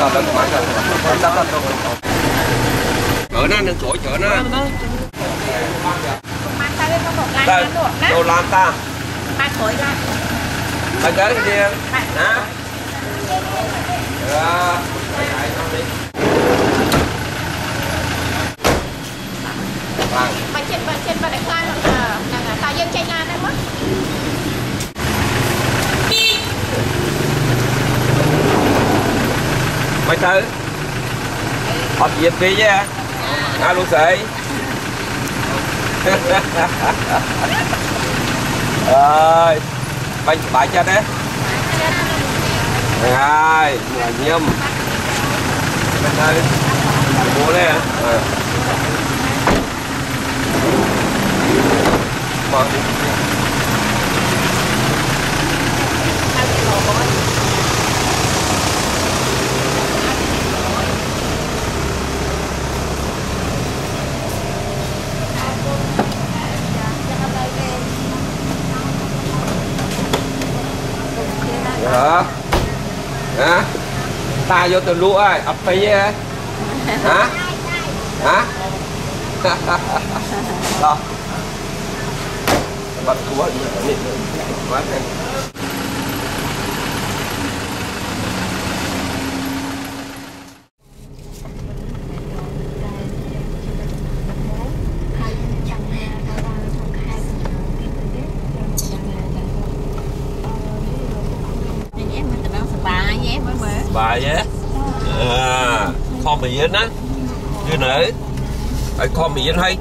chở nó đừng chỗ chở nó đây đồ làm ta bạn cối ra bạn tới cái kia hả bạn trên bạn trên bạn đại khoa là là ta dân chạy lan đấy mất មិនទៅអត់ទៀតពេកទេណាលោកស្រីអើយបាញ់សប្បាយចិត្តទេហ្នឹងហើយញញឹមមិនទៅមូលទេអឺមក Ta vô từ lúa ơi, ập phí á. Hả? Hả? Rồi. Bật của đi. Quá nhanh. Nhé, បាយហ៎អឺខំរៀនណាគឺនៅឲ្យខំរៀនឲ្យ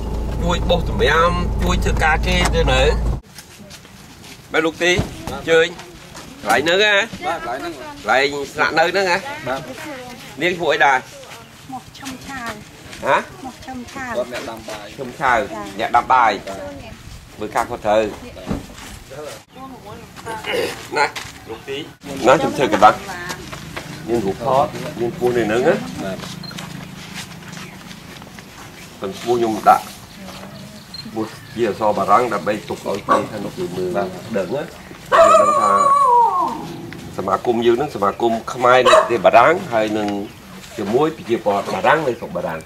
ជួយបោះតម្រាំជួយធ្វើការគេទៅនៅបែរលោកទីអញ្ជើញកន្លែងហ្នឹងណាបាទកន្លែងហ្នឹងកន្លែងស្នាក់នៅហ្នឹងណាបាទនាងពួកអីដែរ Một trăm thảo, ហ៎ một trăm thảo. គាត់អ្នកដាំបាយខ្ញុំឆៅអ្នកដាំបាយមើលការខុសត្រូវណាលោកទីណាខ្ញុំធ្វើកណ្ដាស់ មានរូបថតមានពូនៅហ្នឹងណាបាទប៉ុន្តែឈ្មោះខ្ញុំដាក់ឈ្មោះជាអក្សរបារាំងដើម្បីទុកឲ្យពេលថានោះគឺមើលដឹងណាយើងដឹងថាសមាគមយើងហ្នឹងសមាគមខ្មែរនៅប្រទេសបារាំងហើយនឹងជាមួយប្រជាពលរដ្ឋបារាំងនៅស្រុកបារាំង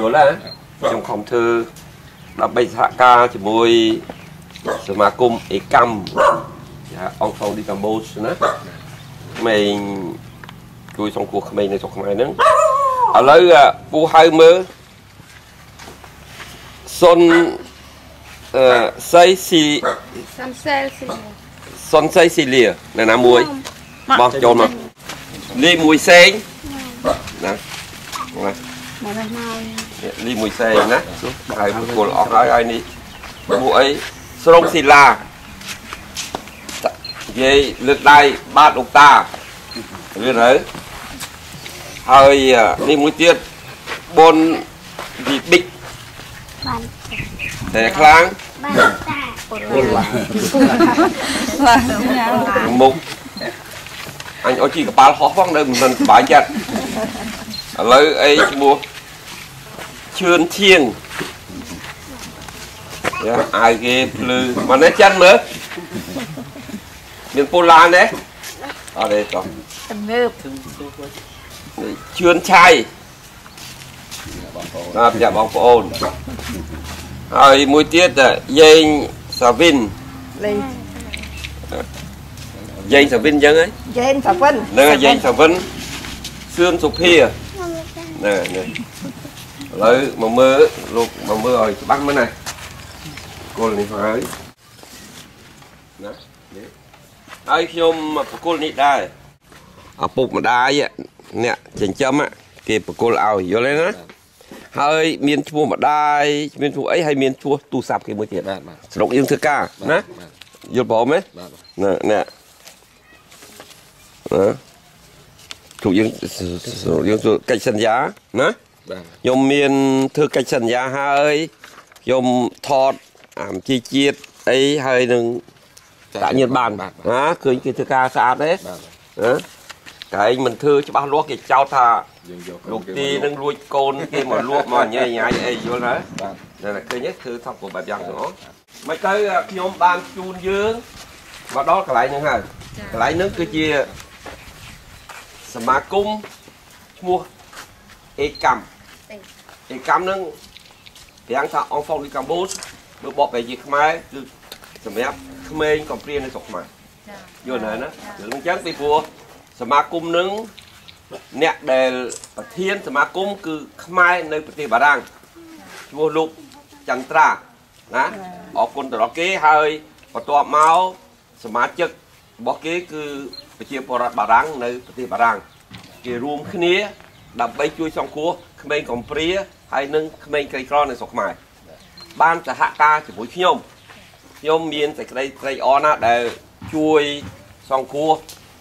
យល់ទេខ្ញុំខំធ្វើដើម្បីសហការជាមួយសមាគមអេកម្មអង្គខោឌីកម្ពុជាណាក្មេង ជួយសង្គ្រោះក្មេងនៅស្រុកខ្មែរហ្នឹងឥឡូវពូហៅមើលសុនអឺសៃស៊ី Sam sel xì. សុនសៃស៊ីលានៅណាមួយមកចូលមកលីមួយសេងណាណា Mà này mau. នេះលីមួយសេងណាហើយប្រគល់អស់ហើយហើយនេះពួកអីស្រងស៊ីឡានិយាយលើកដៃបាតអុកតារឿន ហើយហើយនេះមួយទៀតបុនពីប៊ិក Bạn តែខ្លាំង bạn ta. ពុលឡាមុខអញអត់ជីកប៉ាល់ហោះផងនៅមិនសប្បាយចិត្តឥឡូវអីឈ្មោះឈឿនឈៀងយ៉ាអាយគេភ្លឺមកនេះចិនមើលមានពូឡានទេអត់ទេតោះ Tầm ngợp. នេះ ឈឿនឆៃបងប្អូនណាប្រយ័ត្នបងប្អូនហើយមួយទៀតយេងសាវិន Lên. យេងសាវិនអញ្ចឹងហ៎ Trên phá vân. ហ្នឹងហើយយាយសាវិនសឿនសុភាណែនេះឥឡូវមកមើលលោកមកមើលឲ្យច្បាស់មើលណាគល់នេះហើយណានេះហើយខ្ញុំប្រគល់នេះដែរឪពុកម្ដាយ អ្នកចិញ្ចឹមគេប្រគល់ឲ្យយល់ទេណាហើយមានឈ្មោះម្ដាយមានឈ្មោះអីហើយមានឈ្មោះទូរស័ព្ទគេមួយទៀតបាទបាទស្រុកយើងធ្វើការណាបាទយល់បងទេបាទណែណែអឺទូយើងយើងធ្វើកិច្ចសន្យាណាបាទខ្ញុំមានធ្វើកិច្ចសន្យាហើយខ្ញុំថតអាមជីជាតិអីហើយនឹងតាក់ញៀនបានបាទណាឃើញគេធ្វើការស្អាតទេបា តែឯងមិនធ្វើច្បាស់លាស់គេចោទថាលោកទីនឹងលួចកូនគេមកលួចមកញ៉ៃញ៉ៃអីយល់ហើយបាទឃើញទេគឺថាគ្រប់បែបយ៉ាងទាំងអស់មិនទៅខ្ញុំបានជូនយើងមកដល់កន្លែងហ្នឹងហើយកន្លែងហ្នឹងគឺជាសមាគមឈ្មោះអេកម្មអេកម្មហ្នឹងប្រាំងថាអង្ហ្វុងឌីកម្ពុជាបើបកប្រែជាខ្មែរគឺសម្រាប់ក្មេងកំព្រានៅស្រុកខ្មែរយល់ហើយណាយើងអញ្ចឹងពីព្រោះ សមាគមនឹងអ្នកដែលប្រធានសមាគមគឺខ្មែរនៅប្រទេសបារាំងឈ្មោះលោកចន្ទ្រាណាអរគុណទៅដល់គេហើយបន្ទាប់មកសមាជិករបស់គេគឺប្រជាពលរដ្ឋបារាំងនៅប្រទេសបារាំងគេរួមគ្នាដើម្បីជួយសង្គ្រោះក្មេងកំព្រាហើយនិងក្មេងក្រីក្រនៅស្រុកខ្មែរបានសហការជាមួយខ្ញុំខ្ញុំមានសេចក្តីត្រេកអរណាស់ដែលជួយសង្គ្រោះ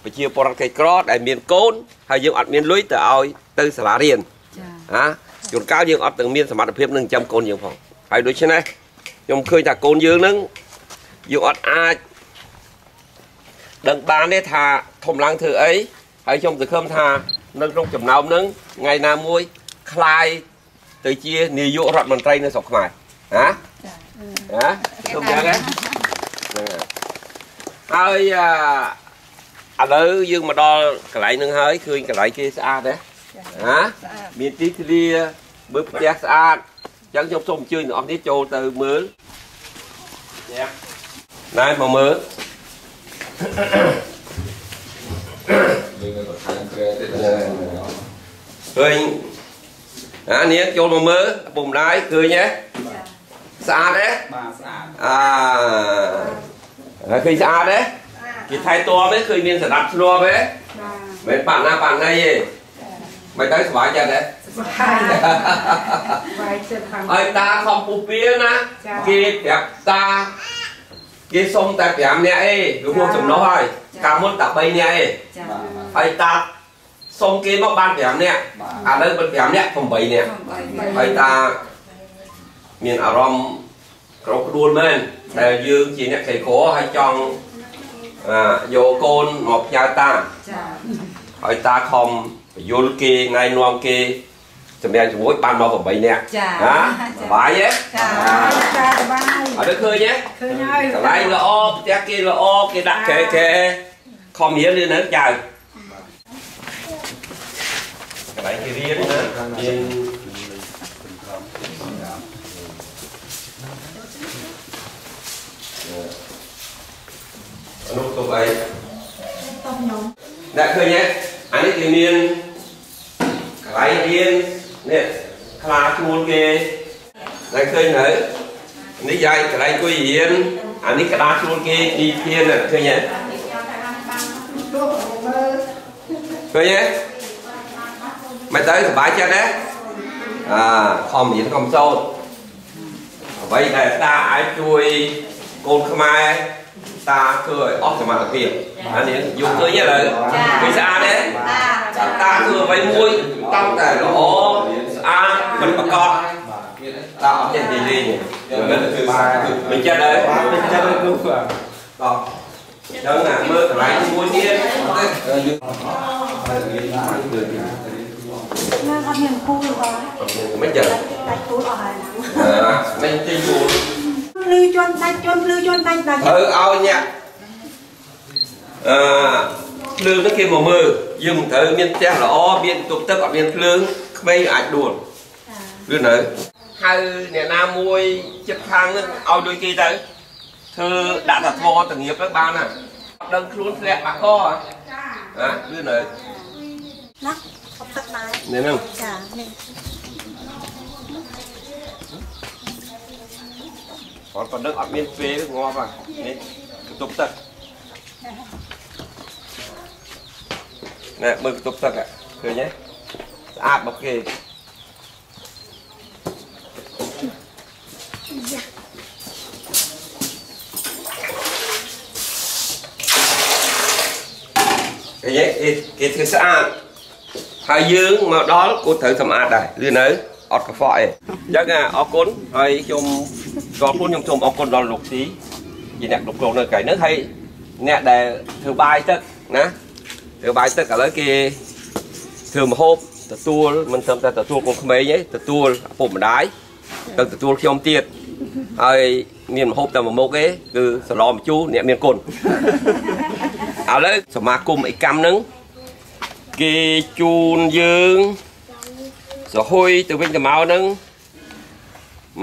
ប្រជាពលរដ្ឋក្រីក្រដែលមានកូនហើយយើងអត់មានលុយទៅឲ្យទៅសាលារៀន ចា៎ ណាជួនកាលយើងអត់ទាំងមានសមត្ថភាពនឹងចិញ្ចឹមកូនយើងផងហើយដូច្នេះខ្ញុំឃើញថាកូនយើងនឹងយើងអត់អាចដឹងបានទេថាធំឡើងធ្វើអីហើយខ្ញុំសង្ឃឹមថានៅក្នុងចំណោមនឹងថ្ងៃណាមួយคลายទៅជានាយករដ្ឋមន្ត្រីនៅស្រុកខ្មែរណា ចា៎ ណាខ្ញុំយ៉ាងហ្នឹងហ្នឹងហើយអឺ ឥឡូវយើងមកដល់កន្លែងហ្នឹងហើយឃើញកន្លែងគេស្អាតទេណាស្អាតមានទីធ្លាមើលផ្ទះស្អាតអញ្ចឹងខ្ញុំសូមអញ្ជើញអ្នកនរគ្នាចូលទៅមើលយ៉ាណែមកមើលយើងក៏ថែមក្រែទៀតឃើញអានាងចូលមកមើលឪពុកម្ដាយឃើញទេស្អាតទេបាទស្អាតអាហើយឃើញស្អាតទេ គេថែទាំទេឃើញមានសណ្ដាប់ធ្នាប់ទេមិនប៉ាណាប៉ាណៃទេមិនទៅសុបាយចិត្តទេវាយចិត្តខាងហើយតាខំពុះពៀណាចា៎គេប្រាប់តាគេសុំតែ5នាក់អេលោកមកចំណុះហើយកាលមុនតែ3នាក់អេចាបាទហើយតាសុំគេមកបាន5នាក់បាទឥឡូវបិទ5នាក់8នាក់ហើយតាមានអារម្មណ៍ក្រោកក្ដួលមែនដែលយើងជាអ្នកក្រីក្រហើយចង់អឺ យកកូនមកផ្ញើតាចាហើយតាខំបញ្យល់គេណែនាំគេសម្រាប់ជាមួយបានមក8នាក់ចាណាសប្បាយទេចាចាសបាយអត់ឃើញទេឃើញហើយកន្លែងល្អផ្ទះគេល្អគេដាក់កែកែខំរៀនឬនៅចៅកន្លែងគេរៀនណាមានអ នុទុកអីតោះខ្ញុំអ្នកឃើញទេអានេះគេមានកន្លែងរៀននេះខ្លាជួលគេដែលឃើញនៅនេះយាយកន្លែងអង្គុយរៀនអានេះក្តារជួលគេទីធានណាឃើញទេទោះមើលឃើញទេមិនទៅសុបាយចិត្តទេអាខំរៀនខំសូត្រអ្វីដែលតាអាចជួយកូនខ្មែរ តាធ្វើឲ្យអស់សមត្ថភាពអានេះយកឃើញទេឥឡូវឃើញស្អាតទេតាតាធ្វើអ្វីមួយតាំងតែល្អស្អាតមិនប្រកបបាទទៀតតាអត់ចេះ និយាយលេងទេមិនគឺមិនចិត្តដែរមិនចិត្តគឺបាទតោះចឹងណាមើលកន្លែងមួយទៀតយើងហើយរៀនបានដូចនេះនឹងអត់មានគូលបងមិនចឹងដាច់គូលអស់ហើយហ្នឹងអឺមិនទីយូរលឺជន់ដាច់ជន់លឺជន់ដាច់ដាច់ត្រូវឲ្យអ្នកអឺភ្លើងនេះគេមកមើលយើងមិនត្រូវមានផ្ទះល្អមានទប់ទឹកអត់មានភ្លើងក្មេងអាចដួលឬនៅហៅអ្នកណាមួយចិត្តខាងនឹងឲ្យដូចគេទៅធ្វើដាក់តែថ្មតងៀបទៅបានណាអត់ដឹងខ្លួនធ្លាក់បាក់កហ៎ហ៎ឬនៅណាអត់ទឹកដែរនេះហ្នឹងចានេះ គាត់ប៉ុណ្ណឹងអត់មានពេលងាប់ហ่ะនេះកន្ទប់ទឹកណែមើលកន្ទប់ទឹកហ่ะឃើញទេស្អាតមកគេឃើញទេគេគេធ្វើស្អាតហើយយើងមកដល់ក៏ត្រូវសម្អាតដែរឬនៅអត់កខ្វក់អីអញ្ចឹងអរគុណហើយខ្ញុំ ក៏ខ្លួនខ្ញុំសូមអរគុណដល់លោកទីជាអ្នកគ្រប់គ្រងនៅកន្លែងហ្នឹងហើយអ្នកដែលធ្វើបាយទឹកណាធ្វើបាយទឹកឥឡូវគេធ្វើម្ហូបទទួលមិនត្រឹមតែទទួលកូនក្មេងទេទទួលឪពុកម្ដាយទៅទទួលខ្ញុំទៀតហើយមានម្ហូបតែមួយមុខទេគឺសឡម្ជូរអ្នកមានគុណឥឡូវសមាគមអិកម្មហ្នឹងគេជូនយើងសហួយទៅវិញទៅមកហ្នឹង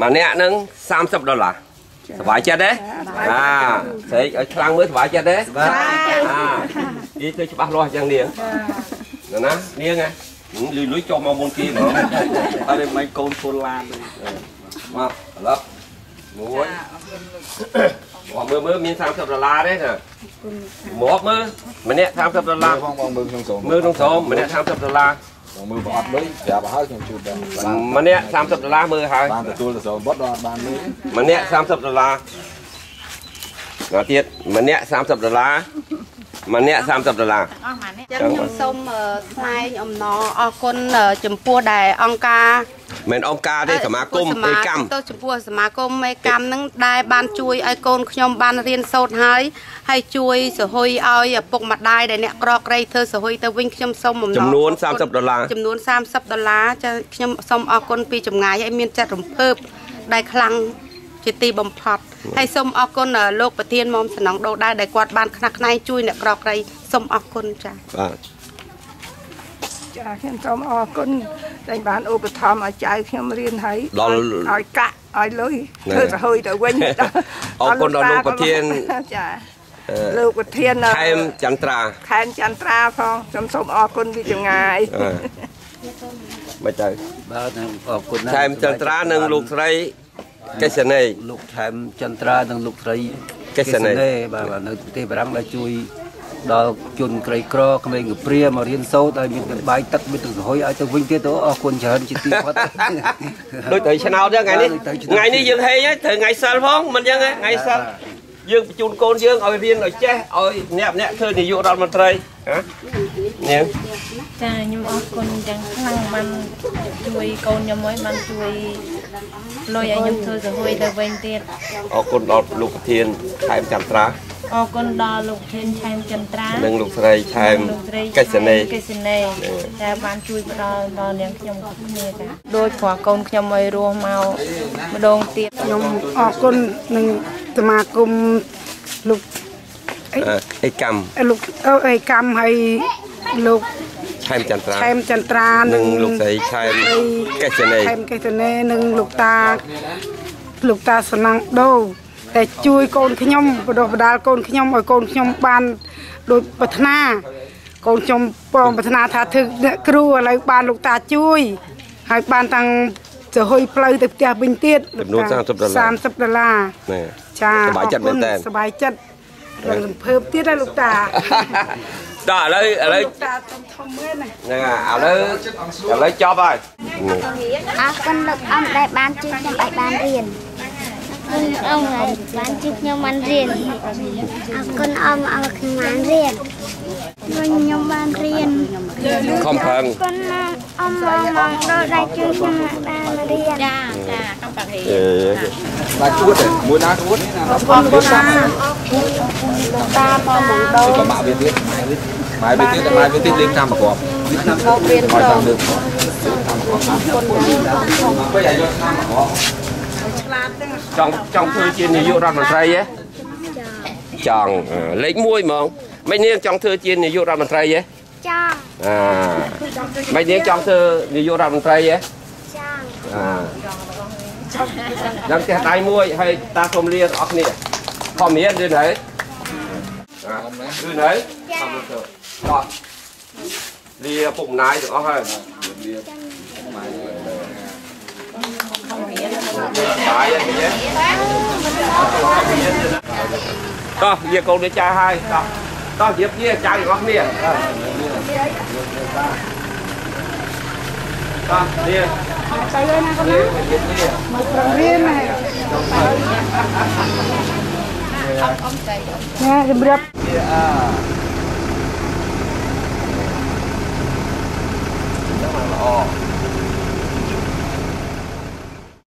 ម្នាក់ហ្នឹង30ដុល្លារសប្បាយចិត្តទេអាស្រែកឲ្យខ្លាំងមើលសប្បាយចិត្តទេបាទអានិយាយទៅច្បាស់លាស់យ៉ាងនាងណាណានាងហ៎លុយលុយចុះមកមុនគេហ្មងអត់ទេមិនកូនគល់ឡានមកឥឡូវមួយមកមើលមើលមាន30ដុល្លារទេណាមកមើលម្នាក់30ដុល្លារបងបងមើលខ្ញុំសូមមើលក្នុងស្រោមម្នាក់30ដុល្លារ បងមើលបងអត់លុយប្រាប់ឲ្យខ្ញុំជូនដល់បានម្នាក់30ដុល្លារមើលហើយបានទទួលទៅសូមបុតដល់បានលុយម្នាក់30ដុល្លារដល់ទៀតម្នាក់30ដុល្លារម្នាក់30ដុល្លារអស់ម៉ានេះចឹងខ្ញុំសូមអឺថ្លែងអំណរអរគុណអឺចំពោះដែលអង្គការ មិនអង្គការទេសមាគមអេកម្មទៅចំពោះសមាគមមេកម្មហ្នឹងដែលបានជួយឲ្យកូនខ្ញុំបានរៀនសូត្រហើយហើយជួយសហុយឲ្យឪពុកម្ដាយដែលអ្នកក្រក្រៃធ្វើសហុយទៅវិញខ្ញុំសូមអំណរចំនួនអរគុណ30ដុល្លារចំនួន30ដុល្លារចាខ្ញុំសូមអរគុណពីចម្ងាយហើយមានចិត្តរំភើបដែលខ្លាំងជាទីបំផុតហើយសូមអរគុណអឺលោកប្រធានមុំសំណងដូដែរដែលគាត់បានខ្នះខ្នែងជួយអ្នកក្រក្រៃសូមអរគុណចាបាទ ចាខ្ញុំសូមអរគុណដែលបានឧបត្ថម្ភឲ្យចៅខ្ញុំរៀនហើយដល់ឲ្យកាក់ឲ្យលុយណែធ្វើទៅហុយទៅវិញអរគុណដល់លោកប្រធានចាអឺលោកប្រធានខែមចន្ទ្រាខែមចន្ទ្រាផងខ្ញុំសូមអរគុណពីចម្ងាយអឺមិនទៅបាទអរគុណណាស់ខែមចន្ទ្រានិងលោកស្រីកេសនីលោកថែមចន្ទ្រានិងលោកស្រីកេសនីបាទបាទនៅប្រទេសបារាំងដែលជួយ ដល់ជនក្រីក្រក្មេងកព្រាមករៀនសូត្រឲ្យមានទាំងបាយទឹកមានទាំងសហុយឲ្យទៅវិញទៀតទៅអរគុណច្រើនជាទីផុតដូចត្រូវឆ្នោតហ្នឹងថ្ងៃនេះត្រូវឆ្នោតថ្ងៃនេះយើងហេងហើយត្រូវថ្ងៃសិលផងមិនអញ្ចឹងទេថ្ងៃសិលយើងបញ្ជូនកូនយើងឲ្យរៀនឲ្យចេះឲ្យអ្នកម្នាក់ធ្វើនាយករដ្ឋមន្ត្រីហ៎នាងចាខ្ញុំអរគុណយ៉ាងខ្លាំងបានជួយកូនខ្ញុំឲ្យបានជួយលុយឲ្យខ្ញុំធ្វើសហួយទៅវិញទៀតអរគុណដល់លោកប្រធានខេមចន្ទ្រា អរគុណដល់លោកធានឆែមចន្ទ្រានិងលោកស្រីខេមលោកស្រីកេសនីកេសនីតែបានជួយផ្ដល់ដល់នាងខ្ញុំគ្រប់គ្នាចាដោយព្រោះកូនខ្ញុំឲ្យរស់មកម្ដងទៀតខ្ញុំអរគុណនឹងសមាគមលោកអឺអេកម្មលោកអើអីកម្មហើយលោកខេមចន្ទ្រាខែមចន្ទ្រានិងលោកស្រីខេមកេសនីខែមកេសនេនិងលោកតាលោកតាសំណាងដូ តែជួយកូនខ្ញុំបដិបដាលកូនខ្ញុំឲ្យកូនខ្ញុំបានដូចប្រាថ្នាកូនខ្ញុំប្រងប្រាថ្នាថាធ្វើអ្នកគ្រូឥឡូវបានលោកតាជួយហើយបានតាំងសហុយផ្លូវទៅផ្ទះវិញទៀតចំនួន30ដុល្លារ30ដុល្លារនេះចាសប្បាយចិត្តមែនតើសប្បាយចិត្តរំរំភើបទៀតហើយលោកតាដល់ឥឡូវឥឡូវលោកតាធំធំមែនណាហ្នឹងហើយឥឡូវឥឡូវចប់ហើយអរគុណលោកអំដែលបានជួយខ្ញុំឲ្យបានរៀនអរ គុណអំដែលបានជួយខ្ញុំបានរៀនអរគុណអំឲ្យខ្ញុំបានរៀនខ្ញុំបានរៀនខំប្រឹងអរគុណអំមកមកដល់ដែលជួយខ្ញុំបានរៀនចាចាកំប៉ាហេអឺបានជួតទេមួយណាជួតនេះណាអរគុណលោកតាលោកតាមកមកដល់ក៏ម៉ាក់វាទៀតម៉ែវាម៉ែវាទៀតតែម៉ែវាទៀតលេងតាមប្រកបវាតាមមករៀនឲ្យទៅតាមលើកពេលអាយុតាមប្រកប ចង់ចង់ធ្វើជានាយករដ្ឋមន្ត្រីហ៎ចង់អឺលេខ1ហ្មងមិននាងចង់ធ្វើជានាយករដ្ឋមន្ត្រីហ៎ចាងអាមិននាងចង់ធ្វើនាយករដ្ឋមន្ត្រីហ៎ចាងអាយ៉ាងផ្ទះដៃមួយហើយតាសូមលាទាំងអស់គ្នាខំរៀនឬនៅអាឬនៅខំទៅតោះលាពុកម្ដាយទាំងអស់ហើយបាយហ្នឹងទេតោះលា កូនដូចចាស់ហើយតោះតោះជៀបជាចៅទាំងអស់គ្នាតោះលាទៅហើយណាកូ